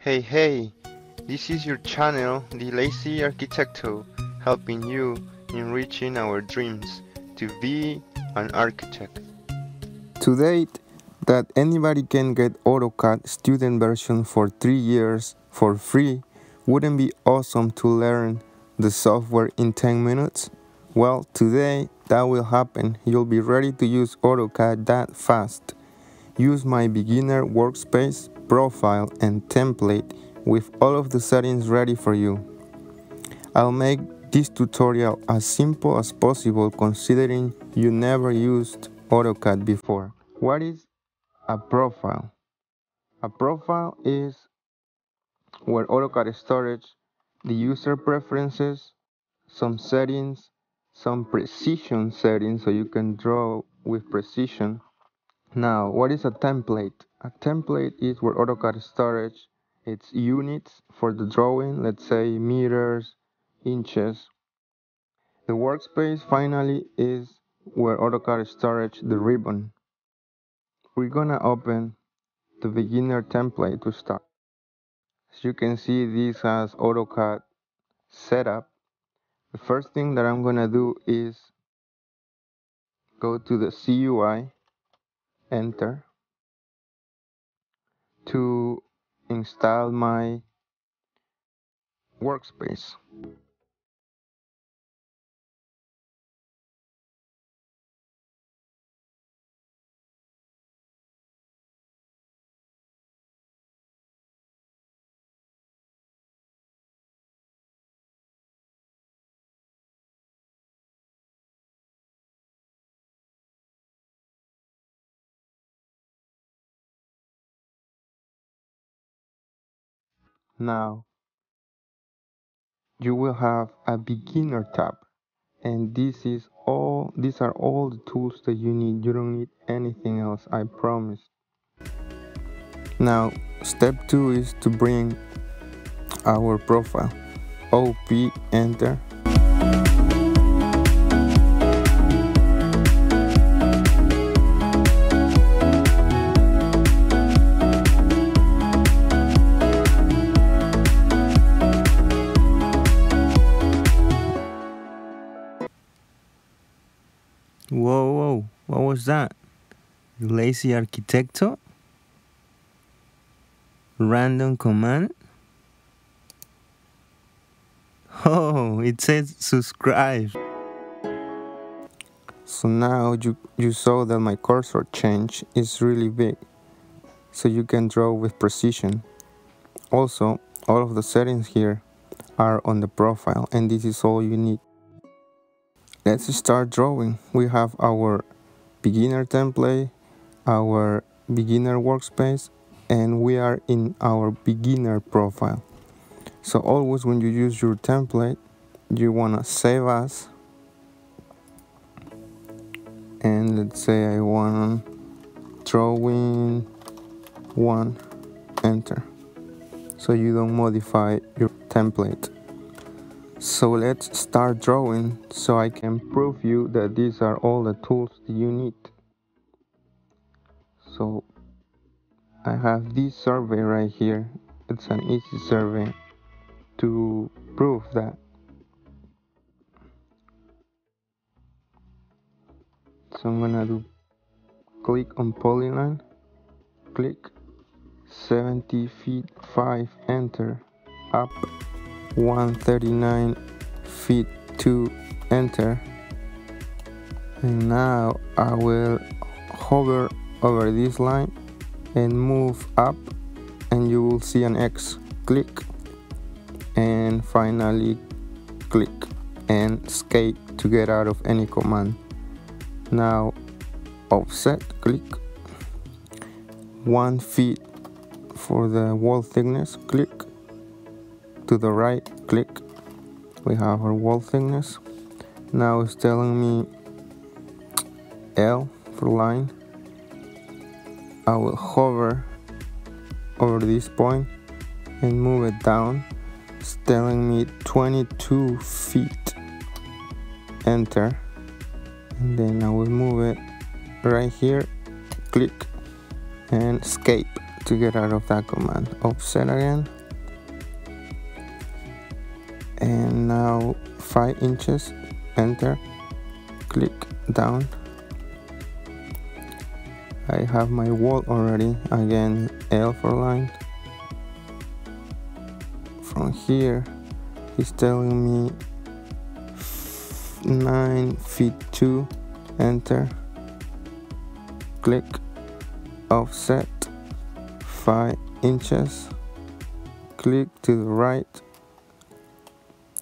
Hey hey, this is your channel, The Lazy Arquitecto, helping you in reaching our dreams to be an architect. To date, that anybody can get AutoCAD student version for 3 years for free wouldn't be awesome to learn the software in 10 minutes? Well, today that will happen. You'll be ready to use AutoCAD that fast. Use my beginner workspace, profile, and template with all of the settings ready for you. I'll make this tutorial as simple as possible considering you never used AutoCAD before. What is a profile? A profile is where AutoCAD storage the user preferences, some settings, some precision settings so you can draw with precision. Now, what is a template? A template is where AutoCAD storage its units for the drawing, let's say meters, inches. The workspace finally is where AutoCAD storage the ribbon. We're gonna open the beginner template to start. As you can see, this has AutoCAD setup the first thing that I'm gonna do is go to the CUI enter to install my workspace Now you will have a beginner tab and this is all these are all the tools that you need. You don't need anything else I promise. Now step 2 is to bring our profile. OP enter what was that? Lazy Arquitecto? Random command? Oh, it says subscribe. So now you, you saw that my cursor change is really big, so you can draw with precision. Also, all of the settings here are on the profile and this is all you need. Let's start drawing. We have our beginner template, our beginner workspace, and we are in our beginner profile. So always when you use your template, you wanna save as, and let's say I want drawing one, enter. So you don't modify your template. So let's start drawing so I can prove you that these are all the tools you need. So I have this survey right here. It's an easy survey to prove that. So I'm gonna do click on polyline, click 70 feet 5 enter up 139 feet to enter. And now I will hover over this line and move up and you will see an X. Click. And finally click. And escape to get out of any command. Now offset. Click. One feet for the wall thickness. Click to the right click. We have our wall thickness. Now it's telling me L for line. I will hover over this point and move it down. It's telling me 22 feet. Enter. And then I will move it right here. Click. And escape to get out of that command. Offset again and now 5 inches enter click down. I have my wall already. Again L for line. From here he's telling me 9 feet 2 enter click offset 5 inches click to the right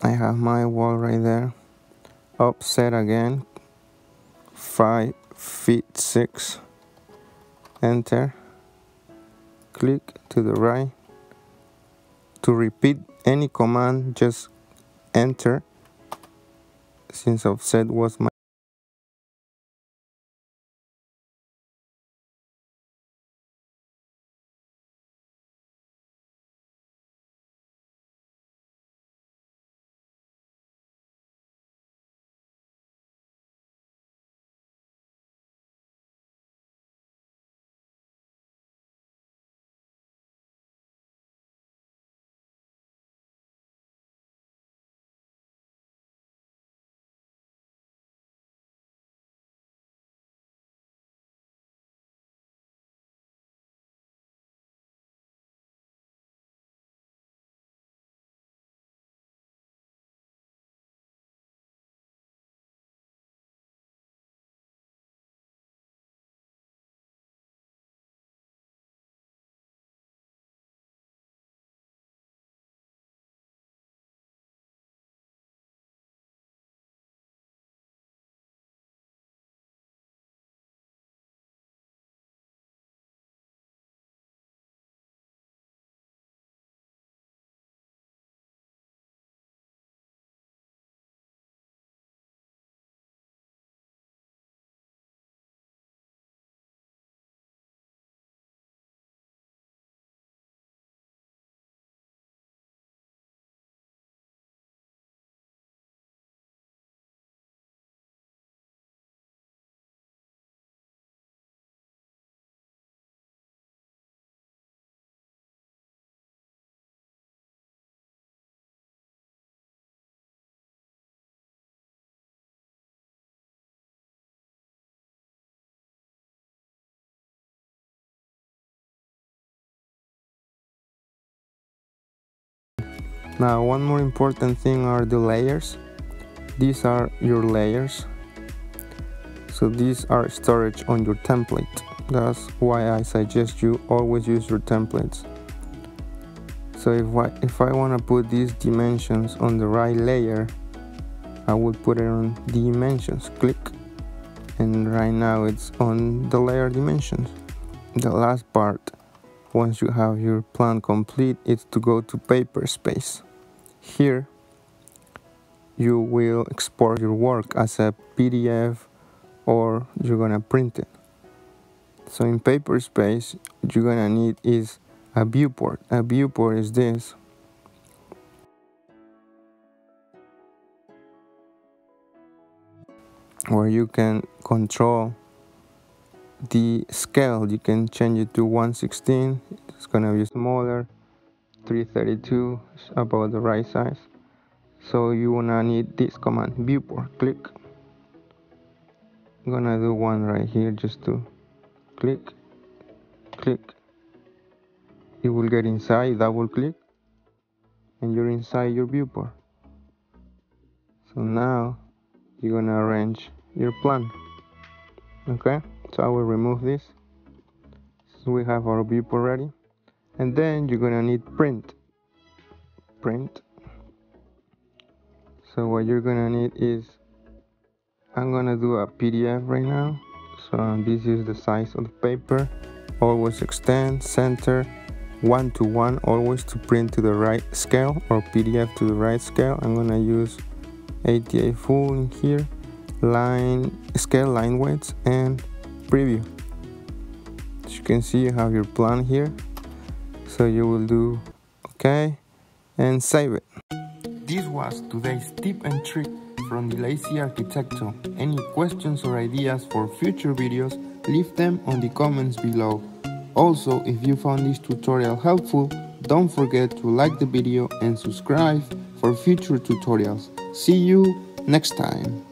I have my wall right there. Offset again. 5 feet 6 enter. Click to the right. To repeat any command just enter. Since offset was my Now one more important thing are the layers. These are your layers. So these are storage on your template. That's why I suggest you always use your templates. So if I, if I want to put these dimensions on the right layer, I will put it on dimensions, click. And right now it's on the layer dimensions. The last part, once you have your plan complete, is to go to paper space. Here, you will export your work as a PDF or you're gonna print it. So in paper space, you're gonna need is a viewport. A viewport is this. Where you can control the scale. You can change it to 116. It's gonna be smaller. 332 is about the right size. So you wanna need this command viewport click. I'm gonna do one right here just to click click. You will get inside double click and you're inside your viewport. So now you're gonna arrange your plan okay so I will remove this. So we have our viewport ready and then you're gonna need print. Print. So what you're gonna need is I'm gonna do a PDF right now. So this is the size of the paper. Always extend center one to one always to print to the right scale or PDF to the right scale. I'm gonna use ATA full in here. Line scale line weights and preview. As you can see you have your plan here. So you will do okay and save it. This was today's tip and trick from the lazy Arquitecto any questions or ideas for future videos leave them on the comments below. Also, if you found this tutorial helpful, don't forget to like the video and subscribe for future tutorials. See you next time.